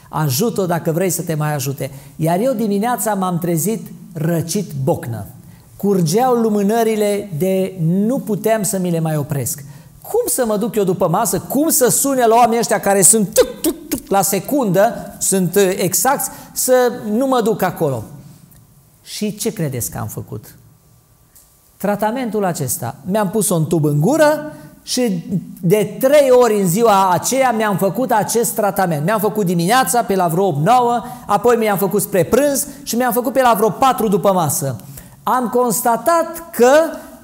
Ajută-o dacă vrei să te mai ajute. Iar eu dimineața m-am trezit răcit bocnă. Curgeau lumânările de nu puteam să mi le mai opresc. Cum să mă duc eu după masă? Cum să sune la oamenii ăștia care sunt tuc, tuc, tuc, la secundă, sunt uh, exact, să nu mă duc acolo? Și ce credeți că am făcut? Tratamentul acesta. Mi-am pus-o în tub în gură și de trei ori în ziua aceea mi-am făcut acest tratament. Mi-am făcut dimineața pe la vreo 8-9, apoi mi-am făcut spre prânz și mi-am făcut pe la vreo 4 după masă. Am constatat că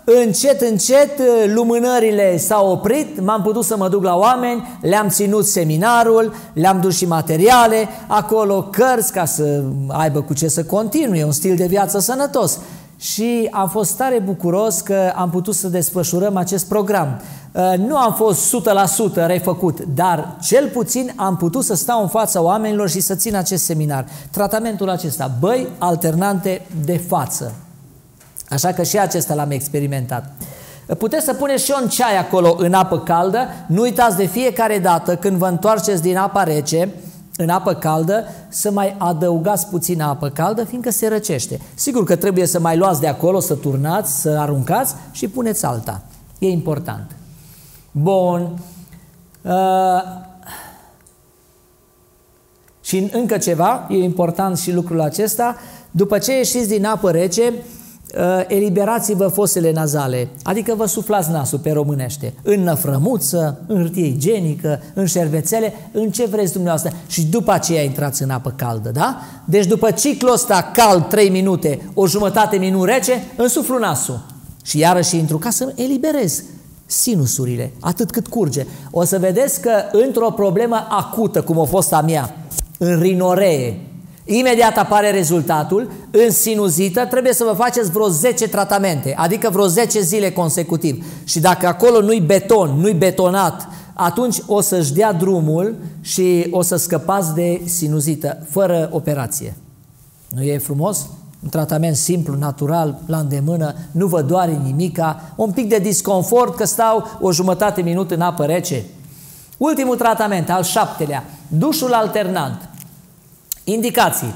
încet, încet lumânările s-au oprit, m-am putut să mă duc la oameni, le-am ținut seminarul, le-am dus și materiale, acolo cărți ca să aibă cu ce să continue, un stil de viață sănătos. Și am fost tare bucuros că am putut să desfășurăm acest program. Uh, nu am fost 100% refăcut, dar cel puțin am putut să stau în fața oamenilor și să țin acest seminar. Tratamentul acesta, băi alternante de față. Așa că și acesta l-am experimentat. Puteți să puneți și un ceai acolo în apă caldă. Nu uitați de fiecare dată când vă întoarceți din apa rece, în apă caldă, să mai adăugați puțin apă caldă, fiindcă se răcește. Sigur că trebuie să mai luați de acolo, să turnați, să aruncați și puneți alta. E important. Bun. Uh, și încă ceva, e important și lucrul acesta, după ce ieșiți din apă rece, uh, eliberați-vă fosele nazale, adică vă suflați nasul pe românește, în năfrămuță, în hârtie igienică, în șervețele, în ce vreți dumneavoastră și după aceea intrați în apă caldă, da? Deci după ciclul ăsta cald 3 minute, o jumătate minut rece, însuflu nasul și iarăși intru ca să eliberez Sinusurile, atât cât curge. O să vedeți că într-o problemă acută, cum a fost a mea, în rinoree, imediat apare rezultatul, în sinuzită trebuie să vă faceți vreo 10 tratamente, adică vreo 10 zile consecutiv. Și dacă acolo nu-i beton, nu-i betonat, atunci o să-și dea drumul și o să scăpați de sinuzită, fără operație. Nu e frumos? Un tratament simplu, natural, la îndemână, nu vă doare nimica, un pic de disconfort că stau o jumătate minut în apă rece. Ultimul tratament, al șaptelea, dușul alternant. Indicații.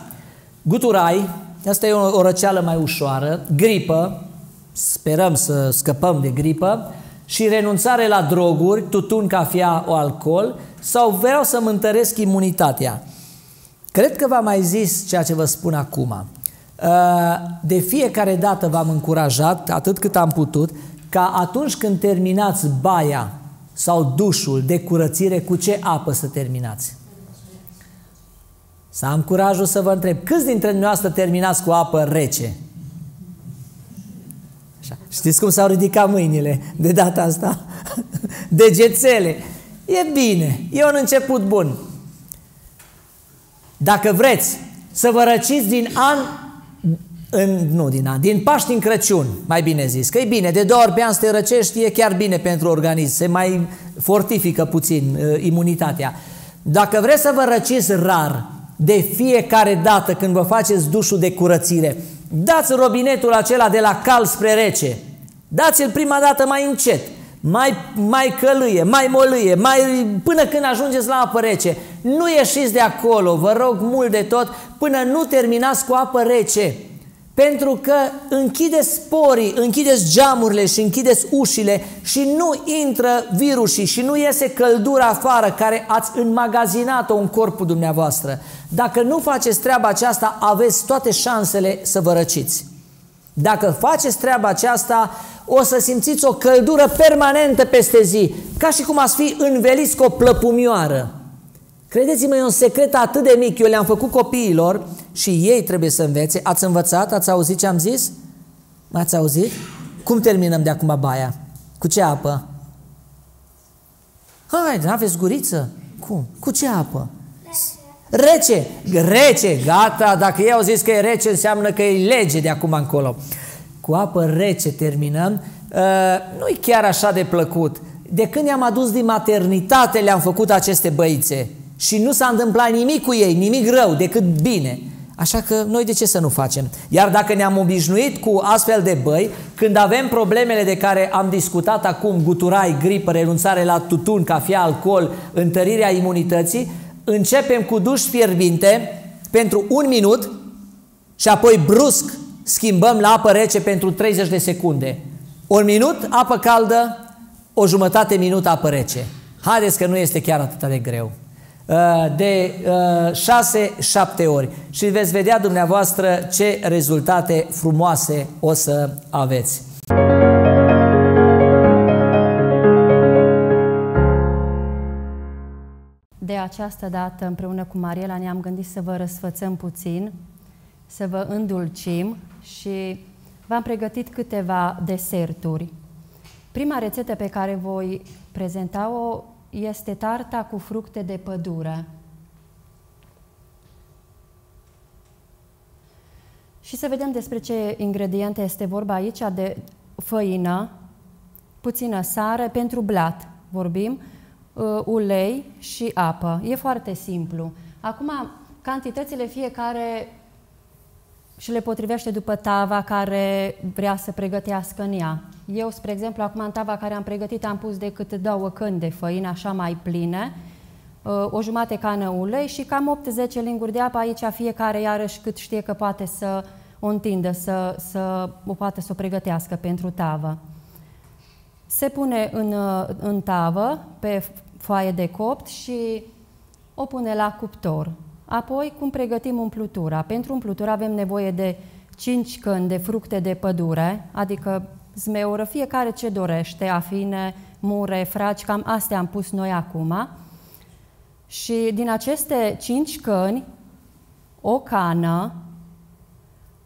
Guturai, asta e o, o răceală mai ușoară, gripă, sperăm să scăpăm de gripă, și renunțare la droguri, tutun, cafea, o alcool, sau vreau să-mi întăresc imunitatea. Cred că v-am mai zis ceea ce vă spun acum. Uh, de fiecare dată v-am încurajat, atât cât am putut, ca atunci când terminați baia sau dușul de curățire, cu ce apă să terminați? Să am curajul să vă întreb, câți dintre dumneavoastră terminați cu apă rece? Așa. Știți cum s-au ridicat mâinile de data asta? Degețele. E bine, e un început bun. Dacă vreți să vă răciți din an în, nu din an, din Paști în Crăciun, mai bine zis, că e bine, de două ori pe an să te răcești, e chiar bine pentru organism, se mai fortifică puțin uh, imunitatea. Dacă vreți să vă răciți rar, de fiecare dată când vă faceți dușul de curățire, dați robinetul acela de la cal spre rece, dați-l prima dată mai încet, mai, mai călâie, mai molâie, mai, până când ajungeți la apă rece. Nu ieșiți de acolo, vă rog mult de tot, până nu terminați cu apă rece. Pentru că închideți sporii, închideți geamurile și închideți ușile și nu intră virusii și nu iese căldura afară care ați înmagazinat-o în corpul dumneavoastră. Dacă nu faceți treaba aceasta, aveți toate șansele să vă răciți. Dacă faceți treaba aceasta, o să simțiți o căldură permanentă peste zi, ca și cum ați fi înveliți cu o plăpumioară. Credeți-mă, e un secret atât de mic, eu le-am făcut copiilor și ei trebuie să învețe. Ați învățat? Ați auzit ce am zis? M-ați auzit? Cum terminăm de acum baia? Cu ce apă? Hai, nu aveți guriță? Cum? Cu ce apă? Rece. Rece, gata, dacă ei au zis că e rece, înseamnă că e lege de acum încolo. Cu apă rece terminăm. Uh, nu e chiar așa de plăcut. De când i-am adus din maternitate, le-am făcut aceste băițe. Și nu s-a întâmplat nimic cu ei, nimic rău, decât bine. Așa că noi de ce să nu facem? Iar dacă ne-am obișnuit cu astfel de băi, când avem problemele de care am discutat acum, guturai, gripă, renunțare la tutun, cafea, alcool, întărirea imunității, începem cu duș fierbinte pentru un minut și apoi brusc schimbăm la apă rece pentru 30 de secunde. Un minut apă caldă, o jumătate minut apă rece. Haideți că nu este chiar atât de greu. Uh, de 6-7 uh, ori și veți vedea dumneavoastră ce rezultate frumoase o să aveți. De această dată, împreună cu Mariela, ne-am gândit să vă răsfățăm puțin, să vă îndulcim și v-am pregătit câteva deserturi. Prima rețetă pe care voi prezenta-o este tarta cu fructe de pădure. Și să vedem despre ce ingrediente este vorba aici, de făină, puțină sare pentru blat, vorbim, uh, ulei și apă. E foarte simplu. Acum, cantitățile fiecare și le potrivește după tava care vrea să pregătească în ea. Eu, spre exemplu, acum în tava care am pregătit am pus decât două căni de făină, așa mai pline, uh, o jumate cană ulei și cam 8-10 linguri de apă. Aici fiecare iarăși cât știe că poate să o întindă, să, să o poate să o pregătească pentru tavă. Se pune în, uh, în tavă pe foaie de copt și o pune la cuptor. Apoi, cum pregătim umplutura? Pentru umplutura avem nevoie de 5 căni de fructe de pădure, adică zmeură, fiecare ce dorește, afine, mure, fraci, cam astea am pus noi acum. Și din aceste 5 căni, o cană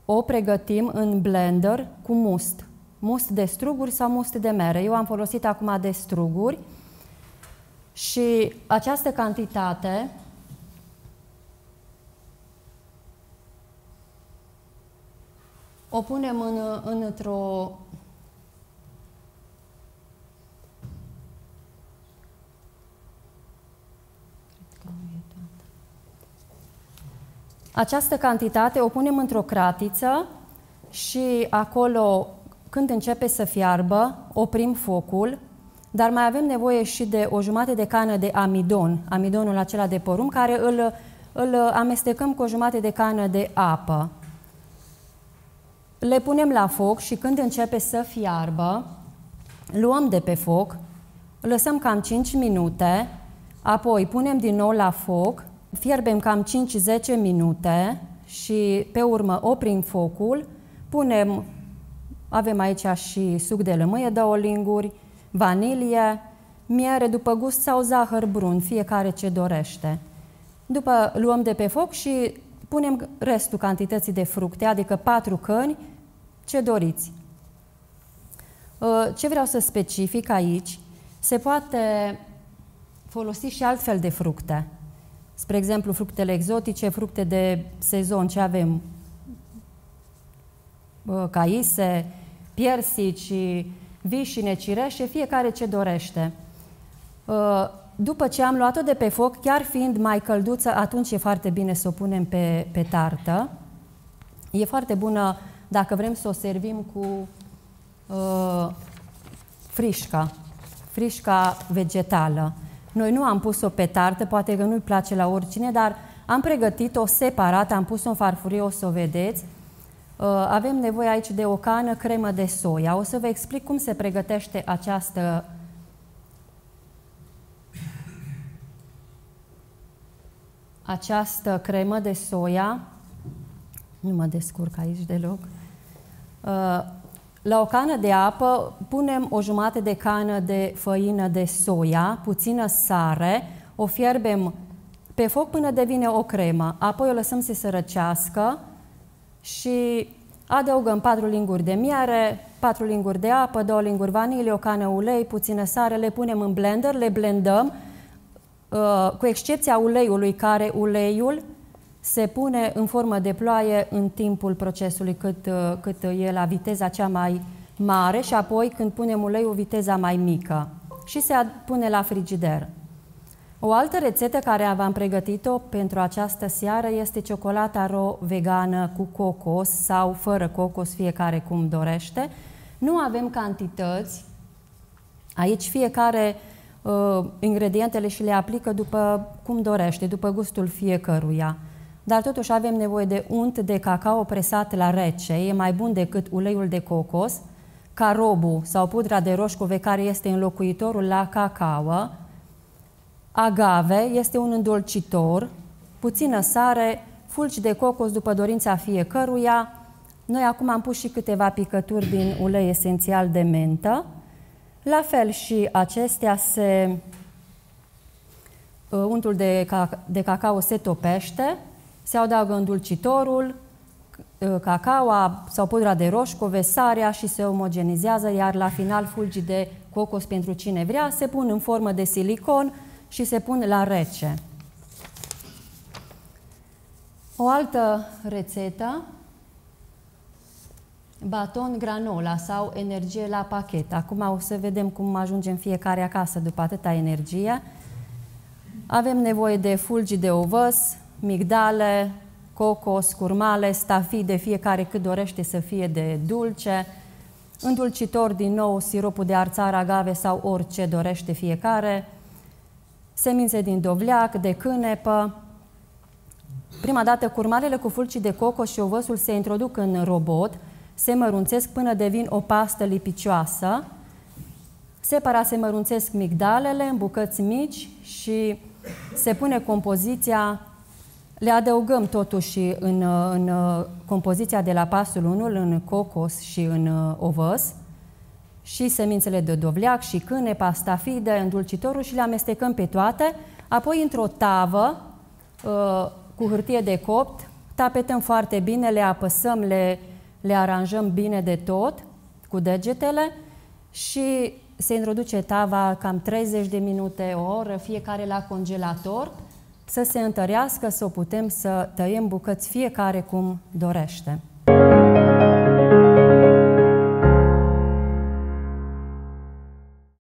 o pregătim în blender cu must. must de struguri sau must de mere. Eu am folosit acum de struguri și această cantitate o punem în, într-o Această cantitate o punem într-o cratiță și acolo, când începe să fiarbă, oprim focul, dar mai avem nevoie și de o jumătate de cană de amidon, amidonul acela de porumb, care îl, îl amestecăm cu o jumătate de cană de apă. Le punem la foc și când începe să fiarbă, luăm de pe foc, lăsăm cam 5 minute, apoi punem din nou la foc, fierbem cam 5-10 minute și pe urmă oprim focul, punem, avem aici și suc de lămâie, două linguri, vanilie, miere după gust sau zahăr brun, fiecare ce dorește. După luăm de pe foc și punem restul cantității de fructe, adică patru căni, ce doriți. Uh, ce vreau să specific aici, se poate folosi și altfel de fructe. Spre exemplu, fructele exotice, fructe de sezon, ce avem? Uh, caise, piersici, vișine, cireșe, fiecare ce dorește. Uh, după ce am luat-o de pe foc, chiar fiind mai călduță, atunci e foarte bine să o punem pe, pe tartă. E foarte bună dacă vrem să o servim cu uh, frișca, frișca vegetală. Noi nu am pus-o pe tartă, poate că nu-i place la oricine, dar am pregătit-o separat, am pus-o în farfurie, o să o vedeți. Uh, avem nevoie aici de o cană cremă de soia. O să vă explic cum se pregătește această această cremă de soia. Nu mă descurc aici deloc. Uh, la o cană de apă punem o jumătate de cană de făină de soia, puțină sare, o fierbem pe foc până devine o cremă, apoi o lăsăm să se răcească și adăugăm 4 linguri de miere, 4 linguri de apă, 2 linguri vanilie, o cană ulei, puțină sare, le punem în blender, le blendăm, uh, cu excepția uleiului, care uleiul se pune în formă de ploaie în timpul procesului, cât, uh, cât e la viteza cea mai mare și apoi când punem uleiul, viteza mai mică și se pune la frigider. O altă rețetă care v-am pregătit-o pentru această seară este ciocolata ro vegană cu cocos sau fără cocos, fiecare cum dorește. Nu avem cantități. Aici fiecare uh, ingredientele și le aplică după cum dorește, după gustul fiecăruia dar totuși avem nevoie de unt de cacao presat la rece, e mai bun decât uleiul de cocos, carobu sau pudra de roșcove care este înlocuitorul la cacao, agave este un îndolcitor, puțină sare, fulgi de cocos după dorința fiecăruia. Noi acum am pus și câteva picături din ulei esențial de mentă. La fel și acestea se... Untul de, ca, de cacao se topește, se adaugă îndulcitorul, ă, cacaoa sau pudra de roșcove, sarea și se omogenizează, iar la final fulgi de cocos pentru cine vrea se pun în formă de silicon și se pun la rece. O altă rețetă, baton granola sau energie la pachet. Acum o să vedem cum ajungem fiecare acasă după atâta energie. Avem nevoie de fulgi de ovăs, migdale, cocos, curmale, stafide, fiecare cât dorește să fie de dulce, îndulcitor din nou, siropul de arțar, agave sau orice dorește fiecare, semințe din dovleac, de cânepă. Prima dată, curmalele cu fulci de cocos și ovăsul se introduc în robot, se mărunțesc până devin o pastă lipicioasă. Separat se mărunțesc migdalele în bucăți mici și se pune compoziția le adăugăm totuși în, în compoziția de la pasul 1, în cocos și în uh, ovăs, și semințele de dovleac și câne, pastafide, îndulcitorul și le amestecăm pe toate. Apoi, într-o tavă uh, cu hârtie de copt, tapetăm foarte bine, le apăsăm, le, le aranjăm bine de tot, cu degetele și se introduce tava cam 30 de minute, o oră, fiecare la congelator, să se întărească, să o putem să tăiem bucăți fiecare cum dorește.